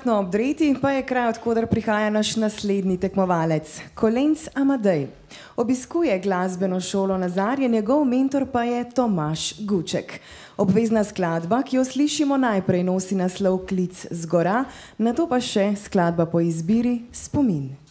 Startno obdreti pa je kraj, odkuder prihaja naš naslednji tekmovalec, Kolenc Amadej. Obiskuje glasbeno šolo Nazarje, njegov mentor pa je Tomaš Guček. Obvezna skladba, ki jo slišimo najprej, nosi naslov Klic z gora, na to pa še skladba po izbiri Spomin.